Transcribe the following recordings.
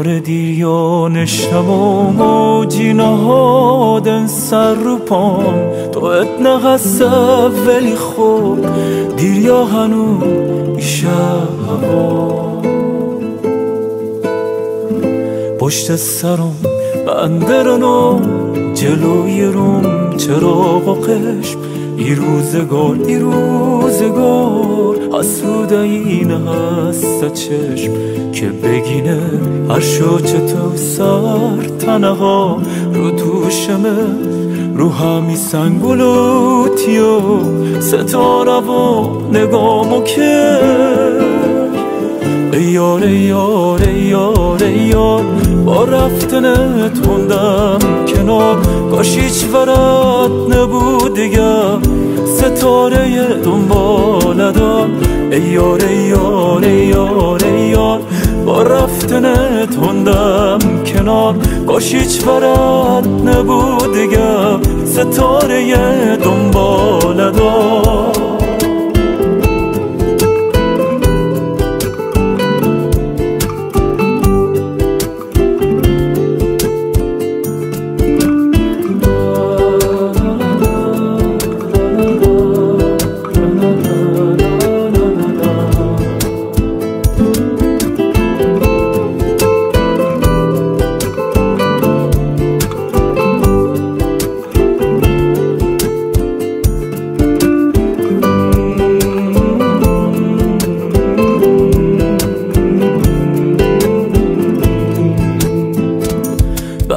یار دیر یا نشتم و موجی نهادن سر رو پام. تو ات نغسه ولی خوب دیر یا هنو هوا. پشت سرم بندرنو جلوی روم چراغ و قشم ای روزگار ای روزگار. حسود این هست چشم که بگینه هر شو تو سر تنها رو دوشمه رو همی سنگولوتی و ستاره و نگامو که یار یار یار یار با رفتنت موندم کنار کاش هیچ ورد نبود دیگر ستاره دنبال دار ای یار ای یار ای یار ای با رفتنت موندم کنار. کاش هیچ ورد نبود دیگر ستاره دنبال دار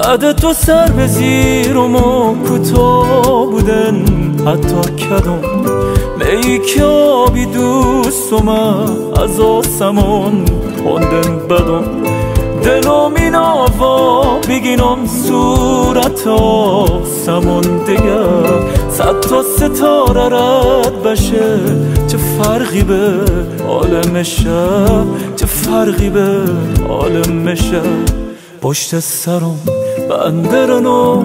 بعد تو سر به زیر و کوتاه بودن. حتی کدوم می که آبی من از آسمان خوندن بدم. دلم این آوا بگینم صورت آسمان دیگر صد تا ستاره رد بشه چه فرقی به عالم چه فرقی به عالم پشت سرم بندرنو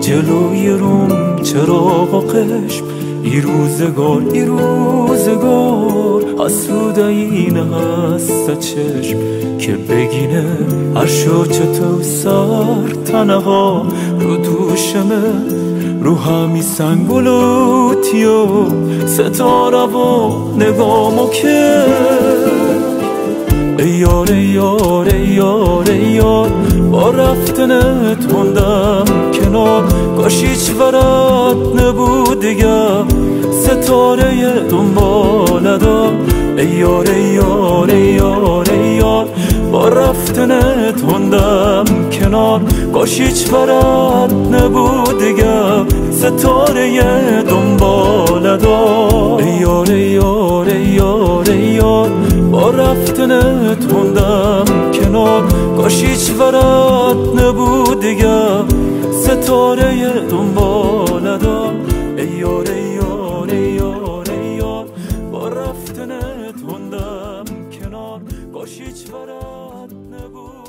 جلوی روم چراغ و قشم ای روزگار ای روزگار حسود این هست چشم. که بگینه هر شو تو سر تنها رو دوشمه رو همی سنگولوتی و ستاره و نگامو که ای یار ای یار ای یار ای یار. با رفتنت موندم کنار. کاش هیچ ورد نبود دیگر ستاره دنبال ای یار ای یار ای یار یار. با رفتنت موندم کنار. کاش هیچ ورد نبود دیگر ستاره دنبالد ای یار ای یار ای یار یار. با رفتنت موندم کنار. کاش هیچ ورد نبود دیگر. ستاره دنبالد ای یار ای یار ای یار یار. با رفتنت موندم کنار. کاش هیچ ورد نبود